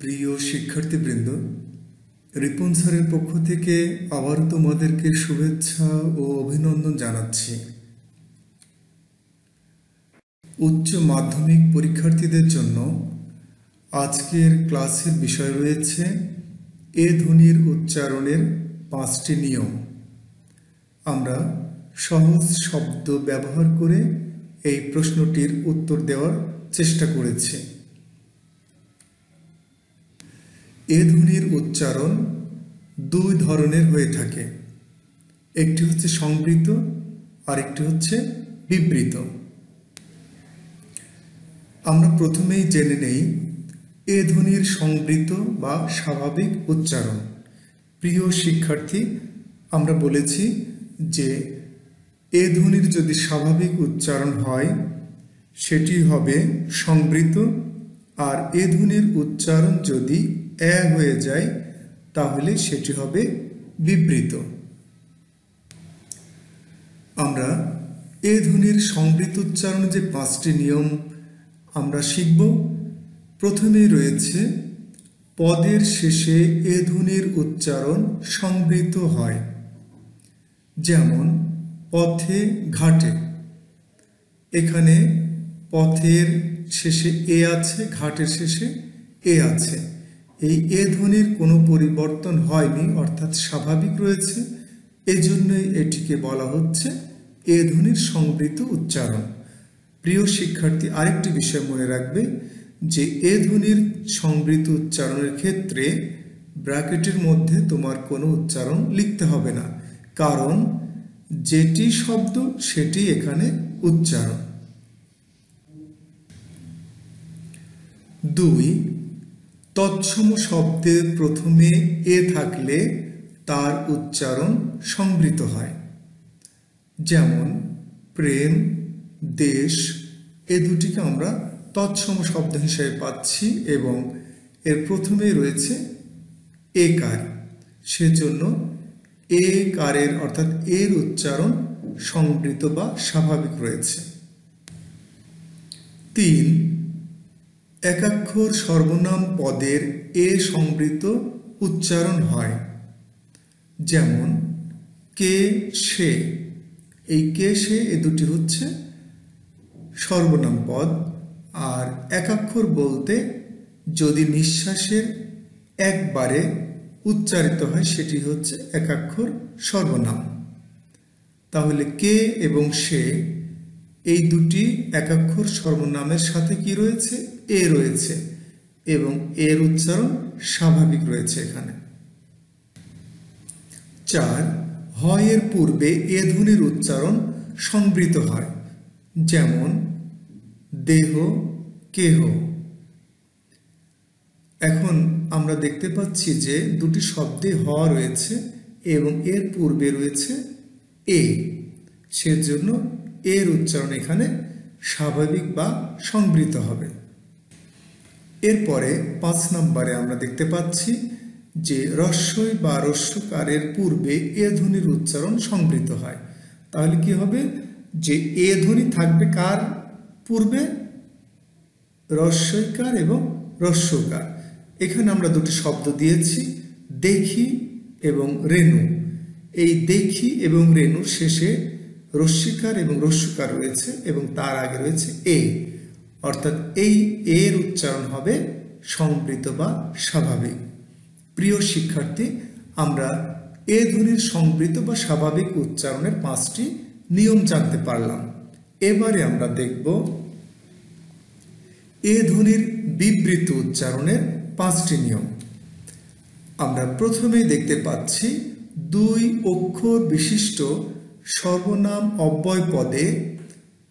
প্রিয় শিক্ষার্থীবৃন্দ, রিপন স্যারের পক্ষ থেকে আবার তোমাদেরকে শুভেচ্ছা ও অভিনন্দন জানাচ্ছি। উচ্চ মাধ্যমিক পরীক্ষার্থীদের জন্য আজকের ক্লাসের বিষয় রয়েছে এ ধ্বনির উচ্চারণের পাঁচটি নিয়ম। আমরা সহজ শব্দ ব্যবহার করে এই প্রশ্নটির উত্তর দেওয়ার চেষ্টা করেছি। এ ধ্বনির উচ্চারণ দুই ধরনের হয়ে থাকে। একটি হচ্ছে সংবৃত আরেকটি হচ্ছে বিবৃত। আমরা প্রথমেই জেনে নেই এ ধ্বনির সংবৃত বা স্বাভাবিক উচ্চারণ। প্রিয় শিক্ষার্থী, আমরা বলেছি যে এ ধ্বনির যদি স্বাভাবিক উচ্চারণ হয়, সেটি হবে সংবৃত আর এ ধ্বনির উচ্চারণ যদি এ হয়ে যায়, তাহলে সেটি হবে বিবৃত। আমরা এ ধ্বনির সংবৃত উচ্চারণ যে পাঁচটি নিয়ম আমরা শিখব, প্রথমেই রয়েছে, পদের শেষে এ ধ্বনির উচ্চারণ সংবৃত হয়, যেমন পথে ঘাটে। এখানে পথের শেষে এ আছে, ঘাটের শেষে এ আছে। এই এ ধ্বনির কোনো পরিবর্তন হয়নি, অর্থাৎ স্বাভাবিক রয়েছে। এজন্যই এটিকে বলা হচ্ছে এ ধ্বনির সংবৃত উচ্চারণ। প্রিয় শিক্ষার্থী, আরেকটি বিষয় মনে রাখবে যে এ ধ্বনির সংবৃত উচ্চারণের ক্ষেত্রে ব্র্যাকেটের মধ্যে তোমার কোনো উচ্চারণ লিখতে হবে না। কারণ যেটি শব্দ, সেটি এখানে উচ্চারণ। দুই, তৎসম শব্দের প্রথমে এ থাকলে তার উচ্চারণ সংবৃত হয়। যেমন, প্রেম, দেশ, এ দুটিকে আমরা তৎসম শব্দ হিসেবে পাচ্ছি এবং এর প্রথমেই রয়েছে এ কার। সেজন্য এ কারের অর্থাৎ এর উচ্চারণ সংবৃত বা স্বাভাবিক রয়েছে। তিন একাক্ষর সর্বনাম পদের এ সংবৃত উচ্চারণ হয়। যেমন, কে, সে। এই কে, সে এ দুটি হচ্ছে সর্বনাম পদ। আর একাক্ষর বলতে যদি নিঃশ্বাসের একবারে উচ্চারিত হয়, সেটি হচ্ছে একাক্ষর সর্বনাম। তাহলে কে এবং সে এই দুটি একাক্ষর সর্বনামের সাথে কি রয়েছে? এ রয়েছে এবং এর উচ্চারণ স্বাভাবিক রয়েছে এখানে। চার, হয়ের পূর্বে এ ধ্বনির উচ্চারণ সংবৃত হয়, যেমন দেহ, কেহ। এখন আমরা দেখতে পাচ্ছি যে দুটি শব্দে হ রয়েছে এবং এর পূর্বে রয়েছে এ। সেজন্য এর উচ্চারণ এখানে স্বাভাবিক বা সংবৃত হবে। এরপরে পাঁচ নম্বরে আমরা দেখতে পাচ্ছি যে রস্যই বা রস্যকারের পূর্বে এ ধ্বনির উচ্চারণ সংবৃত হয়। তাহলে কি হবে? যে এ ধ্বনি থাকবে কার পূর্বে? রস্যইকার এবং রস্যকার। এখানে আমরা দুটি শব্দ দিয়েছি, দেখি এবং রেণু। এই দেখি এবং রেণুর শেষে রস্যিকার এবং রস্যকার রয়েছে এবং তার আগে রয়েছে এ। অর্থাৎ এই এর উচ্চারণ হবে সংবৃত বা স্বাভাবিক। প্রিয় শিক্ষার্থী, আমরা এ ধ্বনির সংবৃত বা স্বাভাবিক উচ্চারণের পাঁচটি নিয়ম জানতে পারলাম। এবারে আমরা দেখব এ ধ্বনির বিবৃত উচ্চারণের পাঁচটি নিয়ম। আমরা প্রথমেই দেখতে পাচ্ছি দুই অক্ষর বিশিষ্ট সর্বনাম অব্যয় পদে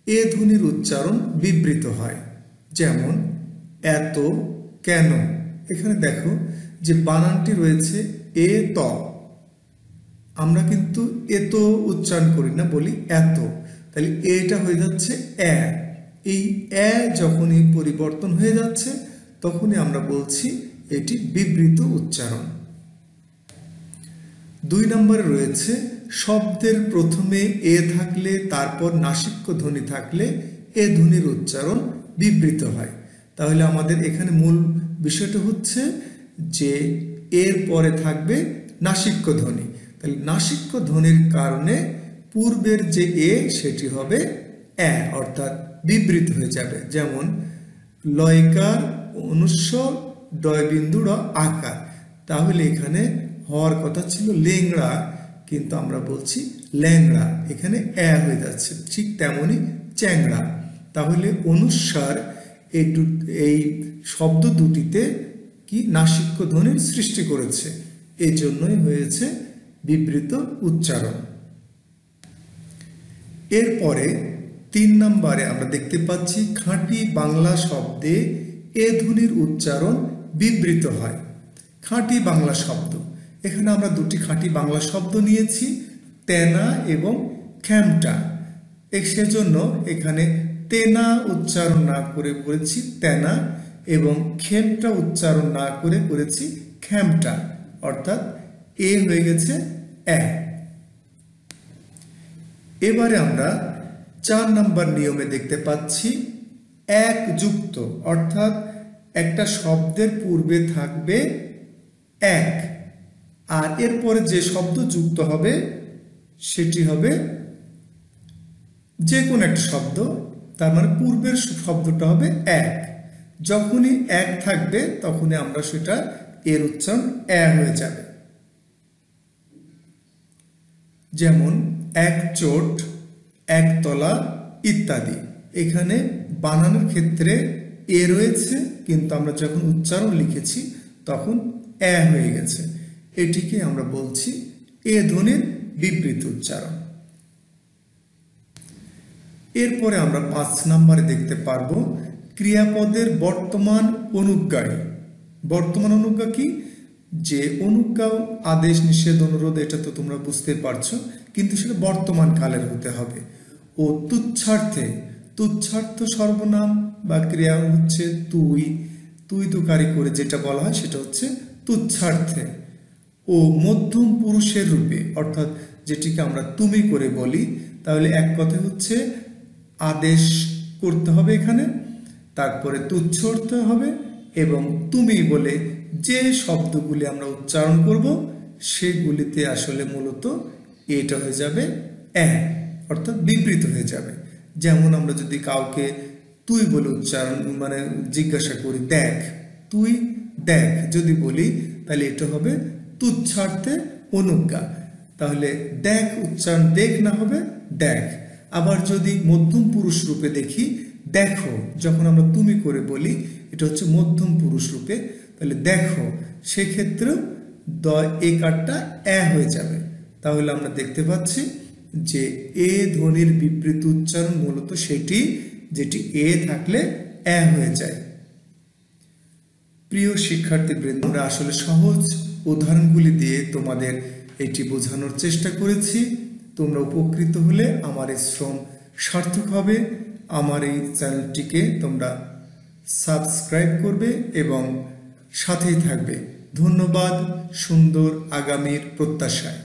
এ ধ্বনির উচ্চারণ বিবৃত হয়। যেমন, এত, কেন? এখানে দেখো যে বানানটি রয়েছে এ ত। আমরা কিন্তু এত উচ্চারণ করি না, বলি এত। তাহলে এটা হয়ে যাচ্ছে এ। এই এ যখনই পরিবর্তন হয়ে যাচ্ছে, তখনই আমরা বলছি এটি বিবৃত উচ্চারণ। দুই নম্বরে রয়েছে শব্দের প্রথমে এ থাকলে, তারপর নাসিক্য ধ্বনি থাকলে এ ধ্বনির উচ্চারণ বিবৃত হয়। তাহলে আমাদের এখানে মূল বিষয়টা হচ্ছে যে এর পরে থাকবে নাসিক্য ধ্বনি। তাহলে নাসিক্য ধ্বনির কারণে পূর্বের যে এ, সেটি হবে এ অর্থাৎ বিবৃত হয়ে যাবে। যেমন, লয়কার অনুস্বর ডয় বিন্দু র আকার। তাহলে এখানে হওয়ার কথা ছিল লেংড়া কিন্তু আমরা বলছি ল্যাংড়া, এখানে এ হয়ে যাচ্ছে, ঠিক তেমনি চ্যাংড়া। তাহলে অনুস্বার এই এই শব্দ দুটিতে কি নাসিক্য ধ্বনির সৃষ্টি করেছে? এই জন্যই হয়েছে বিবৃত উচ্চারণ। এরপরে তিন নম্বরে আমরা দেখতে পাচ্ছি খাঁটি বাংলা শব্দে এ ধ্বনির উচ্চারণ বিবৃত হয়। খাঁটি বাংলা শব্দ। এখানে আমরা দুটি খাঁটি বাংলা শব্দ নিয়েছি, তেনা এবং খ্যামটা। সেজন্য এখানে তেনা উচ্চারণ না করে করেছি তেনা এবং খেমটা উচ্চারণ না করে করেছি খ্যামটা। অর্থাৎ এ হয়ে গেছে এ। এবারে আমরা চার নাম্বার নিয়মে দেখতে পাচ্ছি, এক যুক্ত। অর্থাৎ একটা শব্দের পূর্বে থাকবে এক। আর এরপরে যে শব্দ যুক্ত হবে, সেটি হবে যে কোনো একটা শব্দ। তার মানে পূর্বের শব্দটা হবে এক। যখনই এক থাকবে, তখনই আমরা সেটা এর উচ্চারণ এ হয়ে যাবে। যেমন, এক চোট একতলা ইত্যাদি। এখানে বানানোর ক্ষেত্রে এ রয়েছে, কিন্তু আমরা যখন উচ্চারণ লিখেছি, তখন এ হয়ে গেছে। এটিকে আমরা বলছি এ ধ্বনির বিবৃত উচ্চারণ। এরপরে আমরা পাঁচ নম্বরে দেখতে পারব ক্রিয়াপদের বর্তমান অনুজ্ঞায়। বর্তমান অনুজ্ঞা কি? যে অনুজ্ঞা আদেশ নিষেধ অনুরোধ, এটা তো তোমরা বুঝতে পারছ, কিন্তু সেটা বর্তমান কালের হতে হবে। ও তুচ্ছার্থে, তুচ্ছার্থ সর্বনাম বা ক্রিয়া হচ্ছে তুই। তুই তুকারি করে যেটা বলা হয় সেটা হচ্ছে তুচ্ছার্থে। ও মধ্যম পুরুষের রূপে, অর্থাৎ যেটিকে আমরা তুমি করে বলি, তাহলে এক কথা হচ্ছে আদেশ করতে হবে এখানে, তারপরে তুচ্ছ অর্থ হবে এবং তুমি বলে যে শব্দগুলি আমরা উচ্চারণ করব, সেগুলিতে আসলে মূলত এটা হয়ে যাবে এ অর্থাৎ বিবৃত হয়ে যাবে। যেমন আমরা যদি কাউকে তুই বলে উচ্চারণ মানে জিজ্ঞাসা করি, দেখ, তুই দেখ, যদি বলি, তাহলে এটা হবে তুচ্ছার্থে অনুজ্ঞা। তাহলে দেখ উচ্চারণ দেখ না হবে, দেখ। আবার যদি মধ্যম পুরুষ রূপে দেখি, দেখো, যখন আমরা তুমি করে বলি, এটা হচ্ছে মধ্যম পুরুষ রূপে, তাহলে দেখো, সেক্ষেত্রেও দ, এ কারটা এ হয়ে যাবে। তাহলে আমরা দেখতে পাচ্ছি যে এ ধ্বনির বিবৃত উচ্চারণ মূলত সেটি, যেটি এ থাকলে এ হয়ে যায়। প্রিয় শিক্ষার্থীবৃন্দ, আমরা আসলে সহজ উদাহরণগুলি দিয়ে তোমাদের এটি বোঝানোর চেষ্টা করেছি। তোমরা উপকৃত হলে আমার এই শ্রম সার্থক হবে। আমার এই চ্যানেলটিকে তোমরা সাবস্ক্রাইব করবে এবং সাথেই থাকবে। ধন্যবাদ সুন্দর আগামীর প্রত্যাশায়।